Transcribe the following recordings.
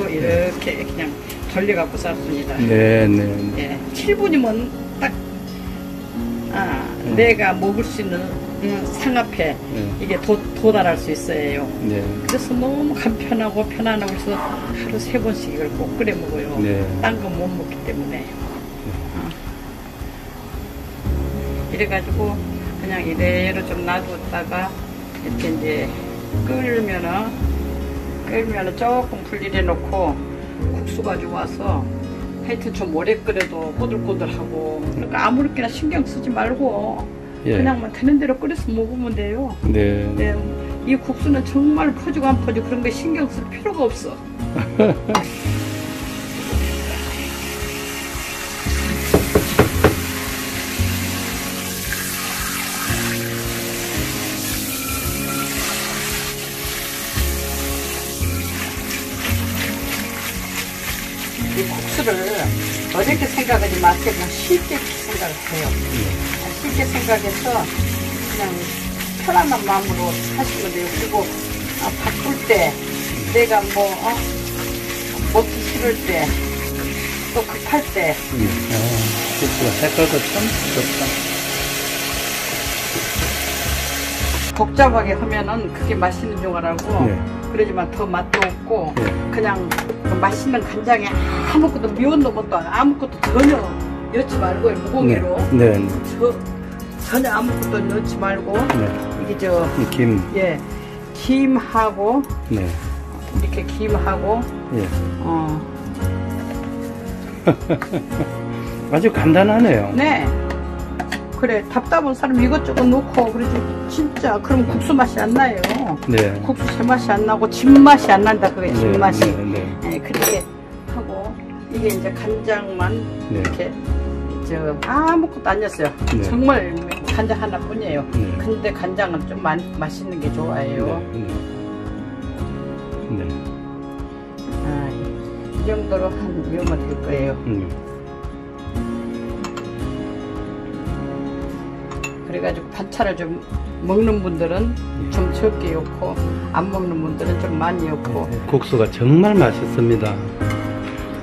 해가지고 이렇게 그냥 돌려갖고 쌌습니다. 네, 네. 예, 7분이면 딱 아, 내가 먹을 수 있는 음, 상앞에 네. 이게 도, 도달할 수 있어요. 네. 그래서 너무 간편하고 편안하고 그래서 하루 세 번씩 이걸 꼭 끓여 먹어요. 네. 딴거 못 먹기 때문에. 어. 이래가지고 그냥 이대로 좀 놔뒀다가 이렇게 이제 끓면은 끓면은 조금 분리해 놓고 국수 가지고 와서 하여튼 좀 오래 끓여도 꼬들꼬들하고 그러니까 아무렇게나 신경 쓰지 말고 예. 그냥 만 되는 대로 끓여서 먹으면 돼요. 네. 네, 이 국수는 정말 퍼지고 안 퍼지고 그런 거 신경 쓸 필요가 없어. 이 국수를 어렵게 생각하지 마세요. 그냥 쉽게 생각을 해요. 쉽게 생각해서 그냥 편안한 마음으로 하시면 돼요. 그리고 아, 바쁠 때 내가 뭐 어? 먹기 싫을 때 또 급할 때 네. 아, 국수가 색깔도 참 좋다. 복잡하게 하면은 그게 맛있는 줄 알고 네. 그러지만 더 맛도 없고 네. 그냥 그 맛있는 간장에 아무것도 미원도 것도 아무것도 전혀 넣지 말고 무공예로 네. 네. 저, 전혀 아무것도 넣지 말고 네. 이게 저이 김. 예, 김하고 네. 이렇게 김하고 예. 어, 아주 간단하네요. 네. 그래 답답한 사람 이것저것 넣고 그러지 진짜 그럼 국수 맛이 안 나요. 네. 국수 제 맛이 안 나고 진 맛이 안 난다 그게 진 네, 맛이. 네, 네. 예, 그렇게 하고 이게 이제 간장만 네. 이렇게 저 아무것도. 네. 정말 간장 하나뿐이에요. 네. 근데 간장은 좀 많이 맛있는 게 좋아요. 네. 네. 네. 아, 이 정도로 한 이러면 될 거예요. 그래가지고 반찬을 좀 먹는 분들은 좀 적게 넣고 안 먹는 분들은 좀 많이 넣고 네, 국수가 정말 맛있습니다.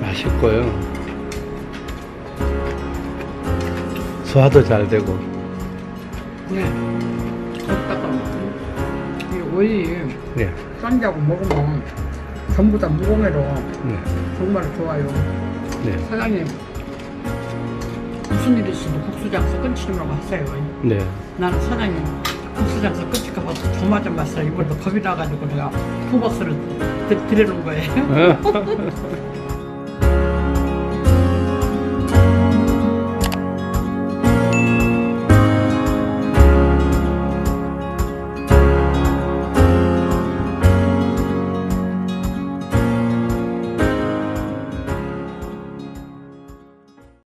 맛있고요. 소화도 잘 되고. 네. 이 오이 네. 쌈자고 먹으면 전부 다 무공해로 네. 정말 좋아요. 네. 사장님 무슨 일 있어도 국수 장사 끊지 말고 하세요. 네. 나는 사장님 국수 장사 끊질까 봐 조마좀 봤어요. 이번에도 겁이 나가지고 내가 투버스를 드- 드리는 거예요.